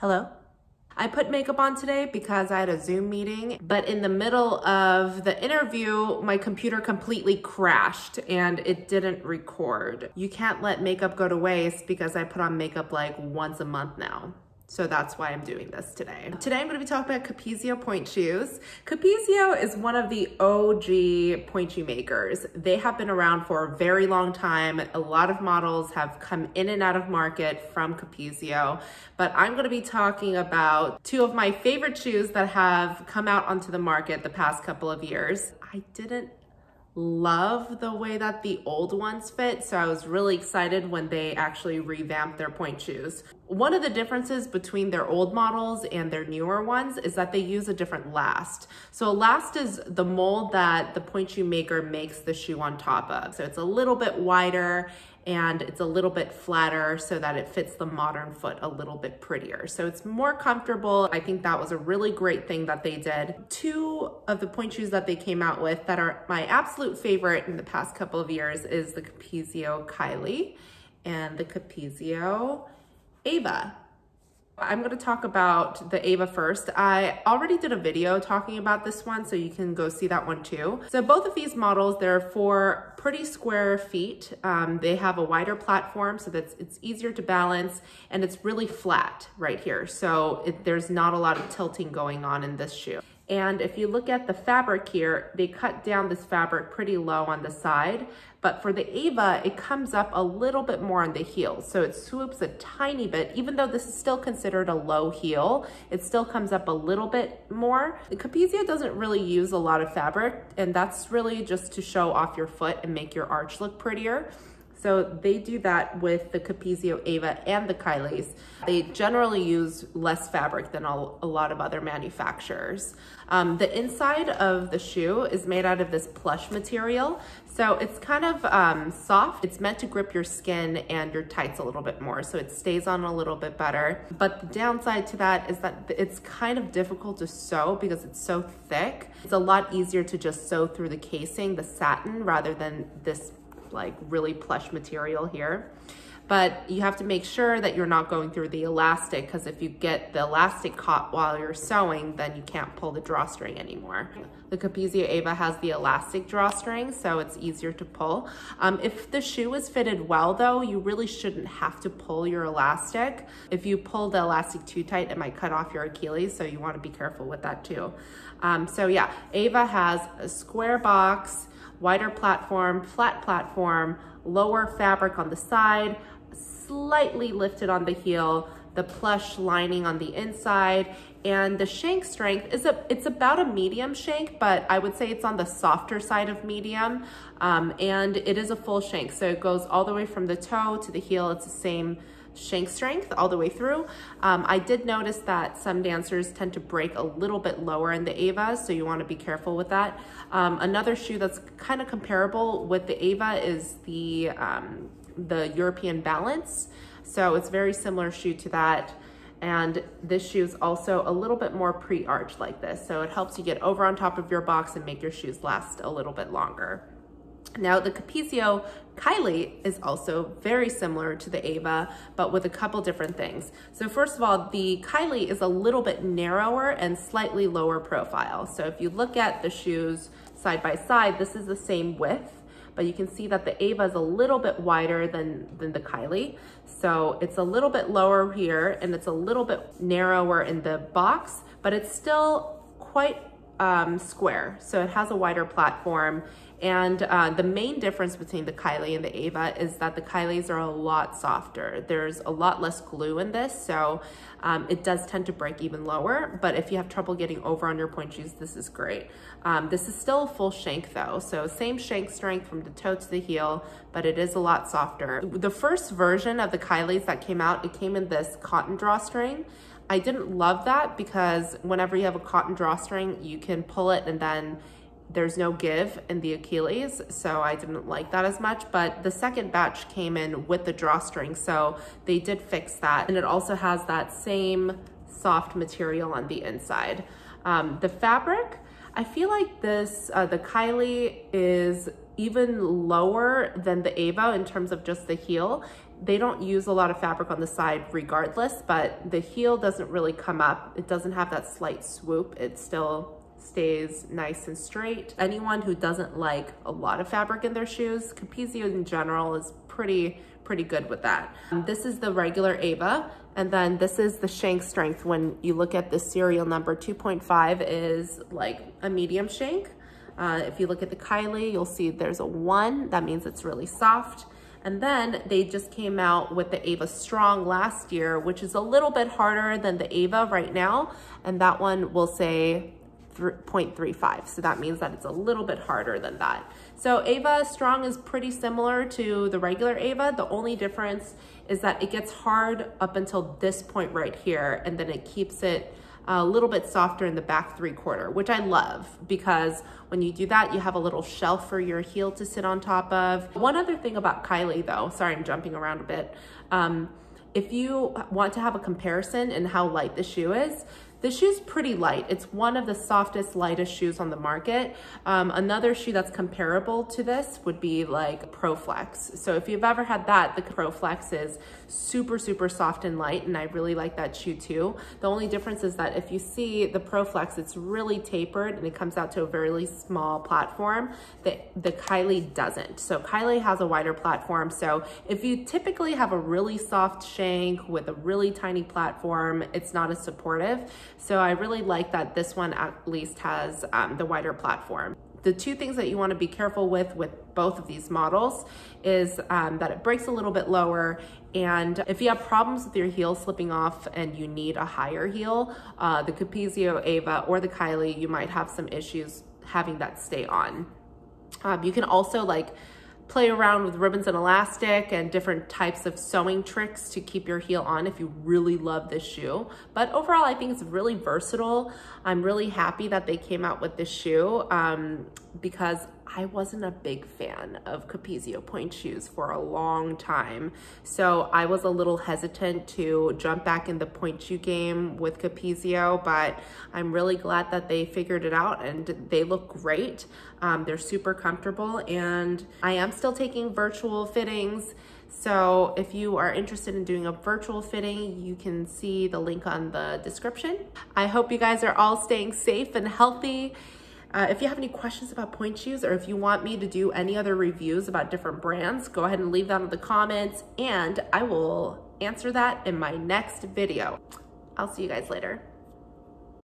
Hello? I put makeup on today because I had a Zoom meeting, but in the middle of the interview, my computer completely crashed and it didn't record. You can't let makeup go to waste because I put on makeup like once a month now. So that's why I'm doing this today. Today I'm gonna to be talking about Capezio pointe shoes. Capezio is one of the OG pointe shoe makers. They have been around for a very long time. A lot of models have come in and out of market from Capezio, but I'm gonna be talking about two of my favorite shoes that have come out onto the market the past couple of years. I didn't love the way that the old ones fit. So I was really excited when they actually revamped their pointe shoes. One of the differences between their old models and their newer ones is that they use a different last. So last is the mold that the pointe shoe maker makes the shoe on top of. So it's a little bit wider and it's a little bit flatter so that it fits the modern foot a little bit prettier. So it's more comfortable. I think that was a really great thing that they did. Two of the pointe shoes that they came out with that are my absolute favorite in the past couple of years is the Capezio Kylee and the Capezio Ava. I'm going to talk about the Ava first. I already did a video talking about this one, so you can go see that one too. So both of these models, they're for pretty square feet. Um, they have a wider platform so that it's easier to balance and it's really flat right here. So it, there's not a lot of tilting going on in this shoe. And if you look at the fabric here, they cut down this fabric pretty low on the side. But for the Ava, it comes up a little bit more on the heel. So it swoops a tiny bit, even though this is still considered a low heel, it still comes up a little bit more. The Capezio doesn't really use a lot of fabric, and that's really just to show off your foot and make your arch look prettier. So they do that with the Capezio Ava and the Kylees. They generally use less fabric than a lot of other manufacturers. Um, the inside of the shoe is made out of this plush material. So it's kind of um, soft. It's meant to grip your skin and your tights a little bit more. So it stays on a little bit better. But the downside to that is that it's kind of difficult to sew because it's so thick. It's a lot easier to just sew through the casing, the satin, rather than this like really plush material here. But you have to make sure that you're not going through the elastic because if you get the elastic caught while you're sewing, then you can't pull the drawstring anymore. The Capezio Ava has the elastic drawstring, so it's easier to pull. Um, if the shoe is fitted well though, you really shouldn't have to pull your elastic. If you pull the elastic too tight, it might cut off your Achilles, so you wanna be careful with that too. Um, so yeah, Ava has a square box, wider platform, flat platform, lower fabric on the side, slightly lifted on the heel, the plush lining on the inside, and the shank strength is a it's about a medium shank but i would say it's on the softer side of medium um, and it is a full shank. So it goes all the way from the toe to the heel. It's the same shank strength all the way through. Um, I did notice that some dancers tend to break a little bit lower in the Ava, so you wanna be careful with that. Um, another shoe that's kind of comparable with the Ava is the, um, the European Balance. So it's very similar shoe to that. And this shoe is also a little bit more pre-arch like this. So it helps you get over on top of your box and make your shoes last a little bit longer. Now the Capezio Kylee is also very similar to the Ava, but with a couple different things. So first of all, the Kylee is a little bit narrower and slightly lower profile. So if you look at the shoes side by side, this is the same width, but you can see that the Ava is a little bit wider than, than the Kylee. So it's a little bit lower here and it's a little bit narrower in the box, but it's still quite um, square. So it has a wider platform and uh, the main difference between the Kylee and the Ava is that the Kylees are a lot softer. There's a lot less glue in this, so um, it does tend to break even lower, but if you have trouble getting over on your pointe shoes, this is great. Um, this is still a full shank though, so same shank strength from the toe to the heel, but it is a lot softer. The first version of the Kylees that came out, it came in this cotton drawstring. I didn't love that because whenever you have a cotton drawstring, you can pull it and then there's no give in the Achilles, so I didn't like that as much, but the second batch came in with the drawstring, so they did fix that. And it also has that same soft material on the inside. Um, the fabric, I feel like this, uh, the Kylee is even lower than the Ava in terms of just the heel. They don't use a lot of fabric on the side regardless, but the heel doesn't really come up. It doesn't have that slight swoop. It still stays nice and straight. Anyone who doesn't like a lot of fabric in their shoes, Capezio in general is pretty, pretty good with that. Um, this is the regular Ava, and then this is the shank strength. When you look at the serial number, 2.5 is like a medium shank. Uh, if you look at the Kylee, you'll see there's a one, that means it's really soft. And then they just came out with the Ava Strong last year, which is a little bit harder than the Ava right now. And that one will say 0.35. So that means that it's a little bit harder than that. So Ava Strong is pretty similar to the regular Ava. The only difference is that it gets hard up until this point right here, and then it keeps it a little bit softer in the back three quarter, which I love because when you do that, you have a little shelf for your heel to sit on top of. One other thing about Kylee though, sorry, I'm jumping around a bit. Um, if you want to have a comparison in how light the shoe is, the shoe's pretty light. It's one of the softest, lightest shoes on the market. Um, another shoe that's comparable to this would be like ProFlex. So if you've ever had that, the ProFlex is super, super soft and light, and I really like that shoe too. The only difference is that if you see the ProFlex, it's really tapered and it comes out to a very small platform. The, the Kylee doesn't. So Kylee has a wider platform. So if you typically have a really soft shank with a really tiny platform, it's not as supportive. So I really like that this one at least has um, the wider platform. The two things that you wanna be careful with with both of these models is um, that it breaks a little bit lower and if you have problems with your heel slipping off and you need a higher heel, uh, the Capezio Ava or the Kylee, you might have some issues having that stay on. Um, you can also like play around with ribbons and elastic and different types of sewing tricks to keep your heel on if you really love this shoe. But overall, I think it's really versatile. I'm really happy that they came out with this shoe um, because I wasn't a big fan of Capezio pointe shoes for a long time. So I was a little hesitant to jump back in the pointe shoe game with Capezio, but I'm really glad that they figured it out and they look great. Um, they're super comfortable and I am still taking virtual fittings. So if you are interested in doing a virtual fitting, you can see the link on the description. I hope you guys are all staying safe and healthy. Uh, if you have any questions about pointe shoes or if you want me to do any other reviews about different brands, go ahead and leave that in the comments and I will answer that in my next video. I'll see you guys later.